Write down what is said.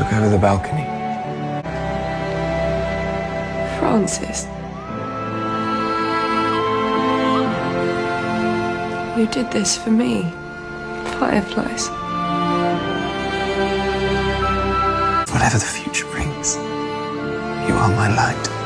Look over the balcony. Francis. You did this for me. Fireflies. Whatever the future brings, you are my light.